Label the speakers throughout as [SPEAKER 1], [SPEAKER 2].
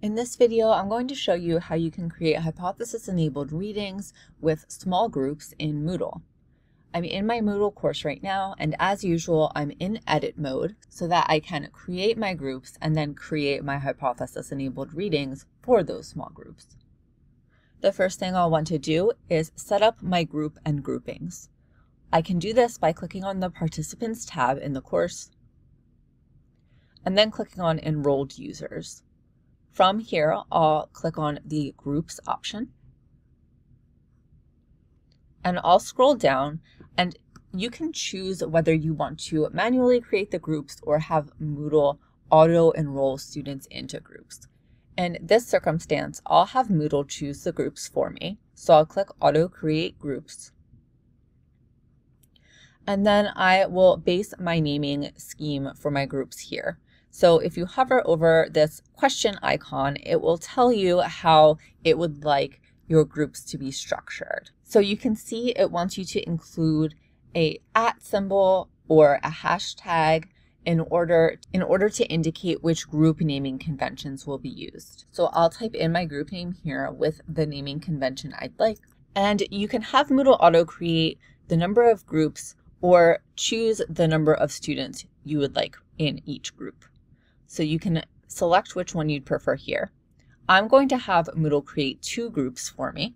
[SPEAKER 1] In this video, I'm going to show you how you can create hypothesis-enabled readings with small groups in Moodle. I'm in my Moodle course right now, and as usual, I'm in edit mode so that I can create my groups and then create my hypothesis-enabled readings for those small groups. The first thing I'll want to do is set up my group and groupings. I can do this by clicking on the Participants tab in the course, and then clicking on Enrolled Users. From here, I'll click on the Groups option. And I'll scroll down and you can choose whether you want to manually create the groups or have Moodle auto-enroll students into groups. In this circumstance, I'll have Moodle choose the groups for me. So I'll click Auto Create Groups. And then I will base my naming scheme for my groups here. So if you hover over this question icon, it will tell you how it would like your groups to be structured. So you can see it wants you to include a at symbol or a hashtag in order in order to indicate which group naming conventions will be used. So I'll type in my group name here with the naming convention I'd like. And you can have Moodle auto create the number of groups or choose the number of students you would like in each group. So you can select which one you'd prefer here. I'm going to have Moodle create two groups for me.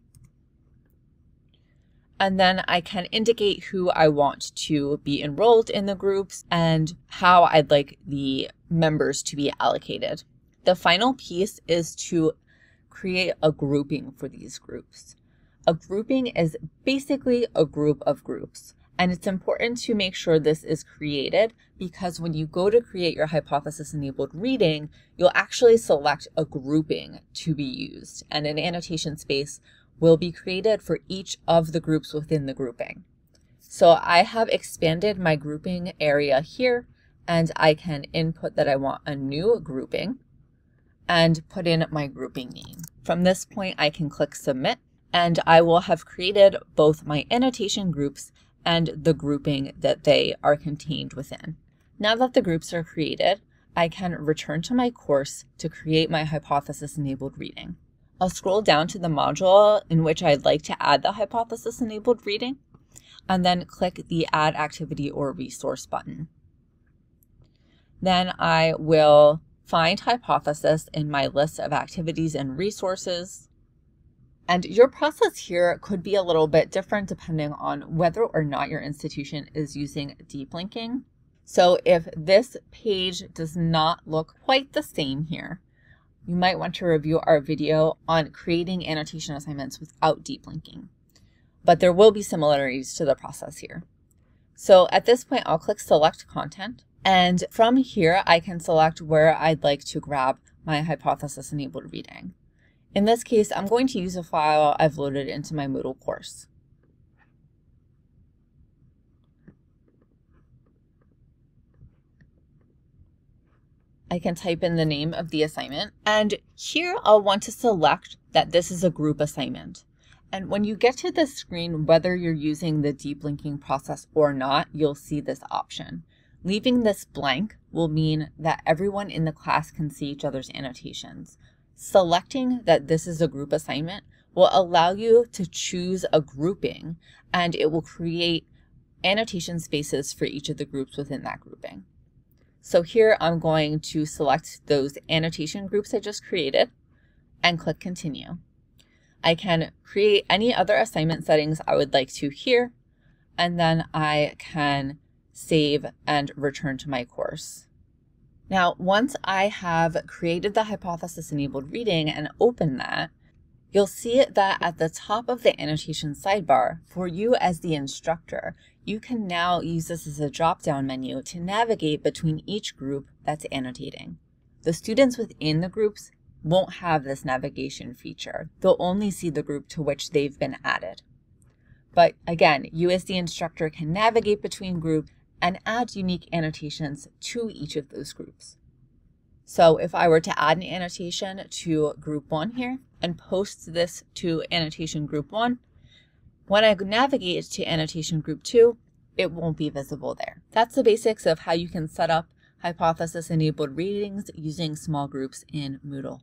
[SPEAKER 1] And then I can indicate who I want to be enrolled in the groups and how I'd like the members to be allocated. The final piece is to create a grouping for these groups. A grouping is basically a group of groups. And it's important to make sure this is created because when you go to create your hypothesis enabled reading, you'll actually select a grouping to be used and an annotation space will be created for each of the groups within the grouping. So I have expanded my grouping area here and I can input that I want a new grouping and put in my grouping name. From this point, I can click submit and I will have created both my annotation groups and the grouping that they are contained within. Now that the groups are created, I can return to my course to create my hypothesis-enabled reading. I'll scroll down to the module in which I'd like to add the hypothesis-enabled reading, and then click the Add Activity or Resource button. Then I will find hypothesis in my list of activities and resources, and your process here could be a little bit different depending on whether or not your institution is using deep linking. So if this page does not look quite the same here, you might want to review our video on creating annotation assignments without deep linking. But there will be similarities to the process here. So at this point, I'll click Select Content. And from here, I can select where I'd like to grab my hypothesis-enabled reading. In this case, I'm going to use a file I've loaded into my Moodle course. I can type in the name of the assignment. And here I'll want to select that this is a group assignment. And when you get to the screen, whether you're using the deep linking process or not, you'll see this option. Leaving this blank will mean that everyone in the class can see each other's annotations. Selecting that this is a group assignment will allow you to choose a grouping and it will create annotation spaces for each of the groups within that grouping. So here I'm going to select those annotation groups I just created and click continue. I can create any other assignment settings I would like to here, and then I can save and return to my course. Now, once I have created the hypothesis-enabled reading and open that, you'll see that at the top of the annotation sidebar, for you as the instructor, you can now use this as a drop-down menu to navigate between each group that's annotating. The students within the groups won't have this navigation feature. They'll only see the group to which they've been added. But again, you as the instructor can navigate between groups and add unique annotations to each of those groups. So if I were to add an annotation to group one here and post this to annotation group one, when I navigate to annotation group two, it won't be visible there. That's the basics of how you can set up hypothesis enabled readings using small groups in Moodle.